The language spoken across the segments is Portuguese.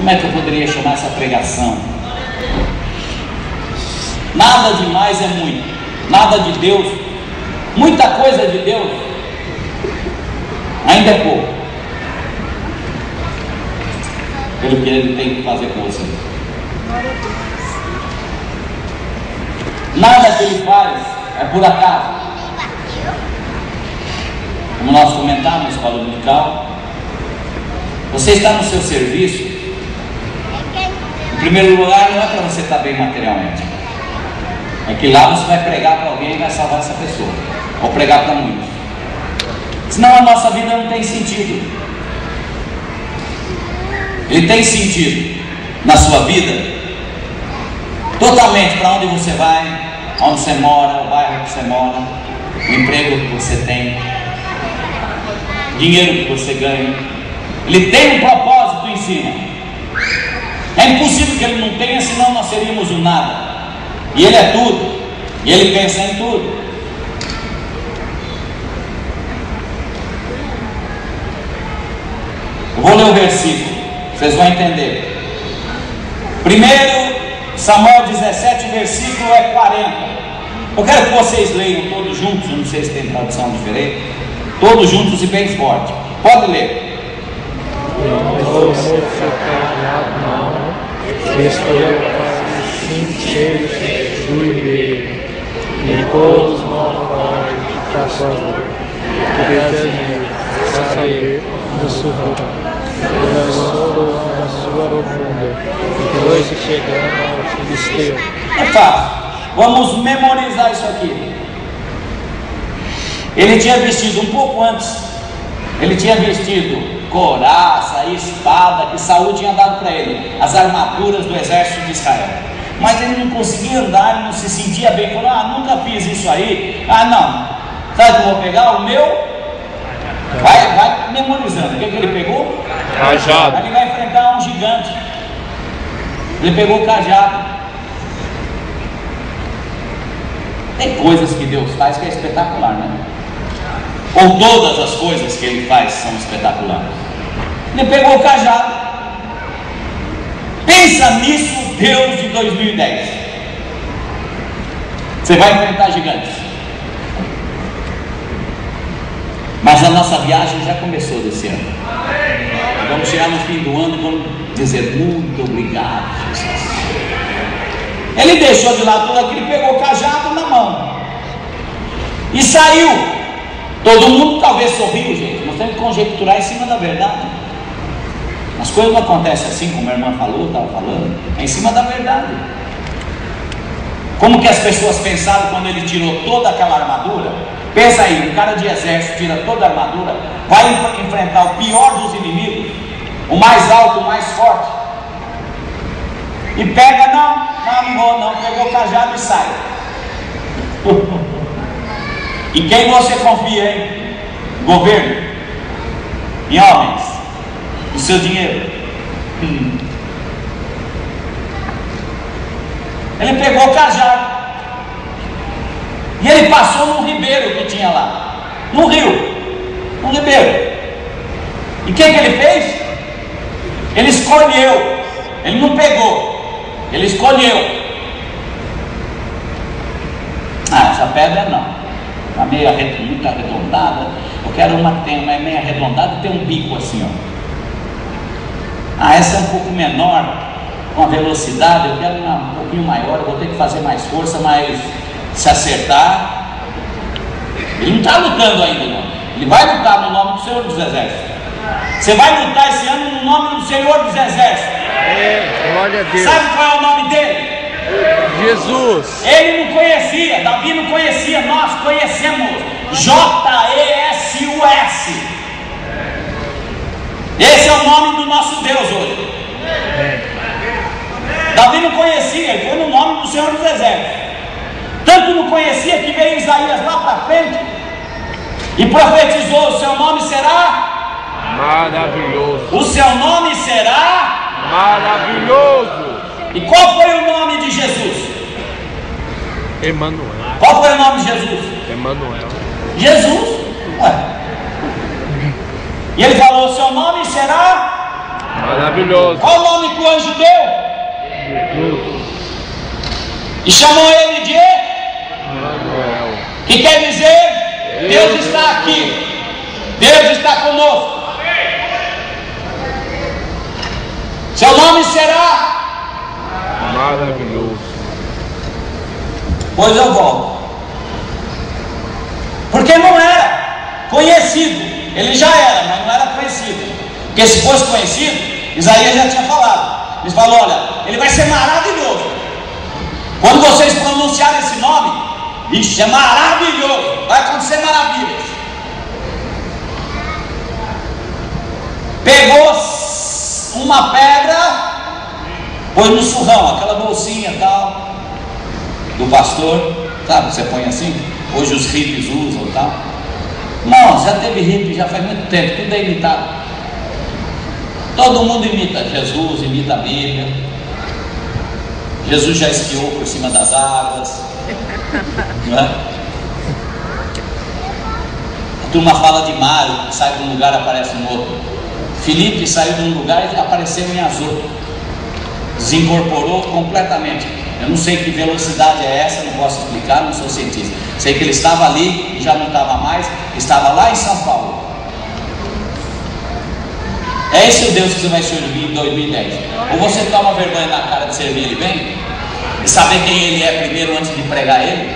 Como é que eu poderia chamar essa pregação? Nada demais é muito, nada de Deus, muita coisa de Deus, ainda é pouco. Pelo que Ele tem que fazer com você. Nada que Ele faz é por acaso. Como nós comentamos na escola dominical, você está no seu serviço, primeiro lugar, não é para você estar bem materialmente. É que lá você vai pregar para alguém e vai salvar essa pessoa. Ou pregar para muitos. Senão a nossa vida não tem sentido. Ele tem sentido na sua vida. Totalmente para onde você vai, onde você mora, o bairro que você mora, o emprego que você tem, dinheiro que você ganha. Ele tem um propósito em cima. É impossível que ele não tenha, senão nós seríamos o nada. E ele é tudo. E ele pensa em tudo. Eu vou ler o versículo, vocês vão entender. Primeiro, Samuel 17, versículo é 40. Eu quero que vocês leiam todos juntos, não sei se tem tradução diferente. Todos juntos e bem forte. Pode ler. E todos morrem para favor, que saber do surro, da sua da sua profunda, depois de chegando ao filisteu. É. Vamos memorizar isso aqui. Ele tinha vestido um pouco antes, ele tinha vestido coraça, espada que Saúl tinha dado para ele, as armaduras do exército de Israel. Mas ele não conseguia andar, ele não se sentia bem. Falou: Ah, nunca fiz isso aí. Ah, não. Sabe que eu vou pegar? O meu. Vai, vai memorizando. O que, que ele pegou? Cajado. Ele vai enfrentar um gigante. Ele pegou o cajado. Tem coisas que Deus faz que é espetacular, né? Ou todas as coisas que Ele faz são espetaculares. Ele pegou o cajado. Pensa nisso, Deus de 2010. Você vai enfrentar gigantes. Mas a nossa viagem já começou desse ano. Vamos chegar no fim do ano e vamos dizer muito obrigado, Jesus. Ele deixou de lado tudo aquilo, pegou o cajado na mão e saiu. Todo mundo talvez sorriu, gente. Nós temos que conjecturar em cima da verdade. As coisas não acontecem assim, como a irmã falou, estava falando, é em cima da verdade. Como que as pessoas pensaram quando ele tirou toda aquela armadura? Pensa aí, um cara de exército tira toda a armadura, vai enfrentar o pior dos inimigos, o mais alto, o mais forte. E pega, não, não, não não, pegou o cajado e sai. Em quem você confia, hein? Governo? Em homens? No seu dinheiro? Hum. Ele pegou o cajado. E ele passou num ribeiro que tinha lá. Num rio. Num ribeiro. E o que, que ele fez? Ele escolheu. Ele não pegou. Ele escolheu. Ah, essa pedra não. Está meio arred... muito arredondada. Eu quero uma tem uma meio arredondada e tem um bico assim, ó. Ah, essa é um pouco menor, com a velocidade, eu quero uma um pouquinho maior, eu vou ter que fazer mais força, mas se acertar. Ele não está lutando ainda, não. Ele vai lutar no nome do Senhor dos Exércitos. Você vai lutar esse ano no nome do Senhor dos Exércitos. É, glória a Deus. Sabe qual é o nome dele? Jesus. Ele não conhecia, Davi não conhecia, nós conhecemos. J-E-S-U-S. Esse é o nome do nosso Deus hoje. Davi não conhecia, ele foi no nome do Senhor dos Exércitos. Tanto não conhecia que veio Isaías lá para frente e profetizou: o seu nome será. Maravilhoso. O seu nome será. Maravilhoso. E qual foi o nome de Jesus? Emanuel. Qual foi o nome de Jesus? Emanuel. Jesus. Ué. E ele falou: seu nome será. Maravilhoso. Qual o nome que o anjo deu? E chamou ele de Manuel. que quer dizer Deus está aqui. Deus está conosco. Seu nome será Maravilhoso. Pois eu volto. Porque não era conhecido. Ele já era, mas não era conhecido. Porque se fosse conhecido, Isaías já tinha falado. Ele falou: olha, ele vai ser maravilhoso. Quando vocês pronunciarem esse nome, isso é maravilhoso. Vai acontecer maravilhas. Pegou uma pedra, pôs no surrão, aquela bolsinha tal do pastor, sabe? Você põe assim. Hoje os hippies usam tal. Não, já teve hippie, já faz muito tempo, tudo é imitado. Todo mundo imita Jesus, imita a Bíblia. Jesus já esquiou por cima das águas. Não é? A turma fala de Mário, sai de um lugar aparece no outro. Felipe saiu de um lugar e apareceu em azul. Desincorporou completamente. Eu não sei que velocidade é essa, não posso explicar, não sou cientista. Sei que ele estava ali e já não estava mais, estava lá em São Paulo. É esse o Deus que você vai servir em 2010. Ou você toma vergonha na cara de servir Ele bem, e saber quem Ele é primeiro antes de pregar Ele,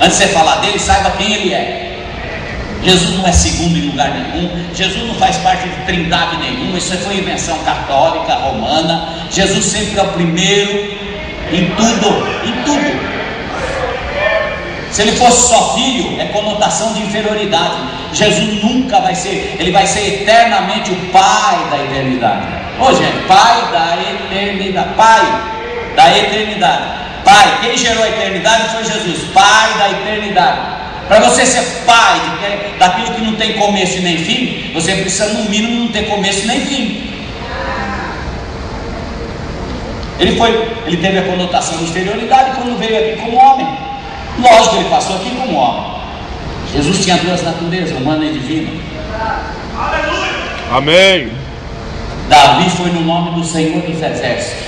antes de você falar dele, saiba quem Ele é. Jesus não é segundo em lugar nenhum, Jesus não faz parte de trindade nenhuma, isso foi invenção católica, romana. Jesus sempre é o primeiro em tudo, em tudo. Se ele fosse só filho, é conotação de inferioridade. Jesus nunca vai ser, ele vai ser eternamente o Pai da eternidade. Ô gente, Pai da eternidade, Pai da eternidade. Pai, quem gerou a eternidade foi Jesus, Pai da eternidade. Para você ser pai daquilo que não tem começo e nem fim, você precisa no mínimo não ter começo nem fim. Ele foi, ele teve a conotação de exterioridade quando veio aqui como homem. Lógico, ele passou aqui como homem. Jesus tinha duas naturezas, humana e divina. Amém. Davi foi no nome do Senhor dos Exércitos.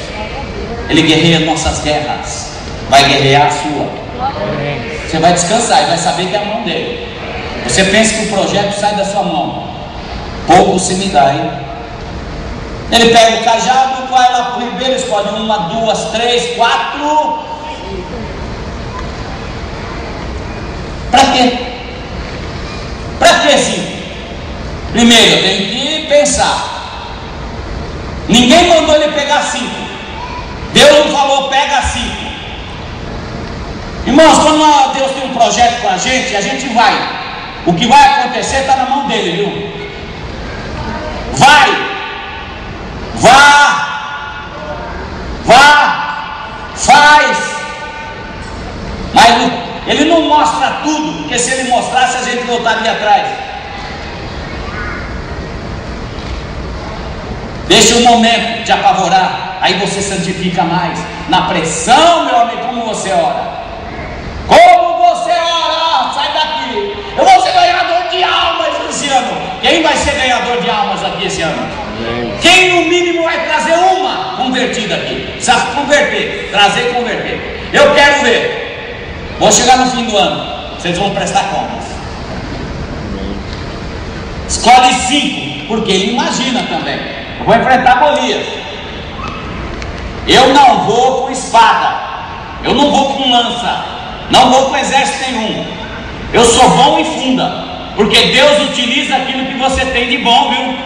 Ele guerreia nossas guerras, vai guerrear a sua. Você vai descansar e vai saber que é a mão dele. Você pensa que o projeto sai da sua mão. Pouco se me dá, hein? Ele pega o cajado, vai lá para o ribeiro, escolhe uma, duas, três, quatro. Para quê? Para quê sim? Primeiro, eu tenho que pensar. Ninguém mandou ele pegar cinco. Deus não falou pega cinco. Irmãos, quando Deus tem um projeto com a gente, a gente vai. O que vai acontecer está na mão dele, viu? Vai! Vá! Vá! Faz! Mas ele não mostra tudo, porque se ele mostrasse, a gente voltaria atrás. Deixa o momento de apavorar, aí você santifica mais. Na pressão, meu amigo, como você ora? Como você ora? Sai daqui. Eu vou ser ganhador de almas esse ano. Quem vai ser ganhador de almas aqui esse ano? Quem no mínimo vai trazer uma convertida aqui? Precisa converter, trazer e converter. Eu quero ver. Vou chegar no fim do ano. Vocês vão prestar contas. Escolhe cinco, porque ele imagina também. Eu vou enfrentar Golias. Eu não vou com espada. Eu não vou com lança. Não vou com exército nenhum. Eu sou bom em funda. Porque Deus utiliza aquilo que você tem de bom, viu?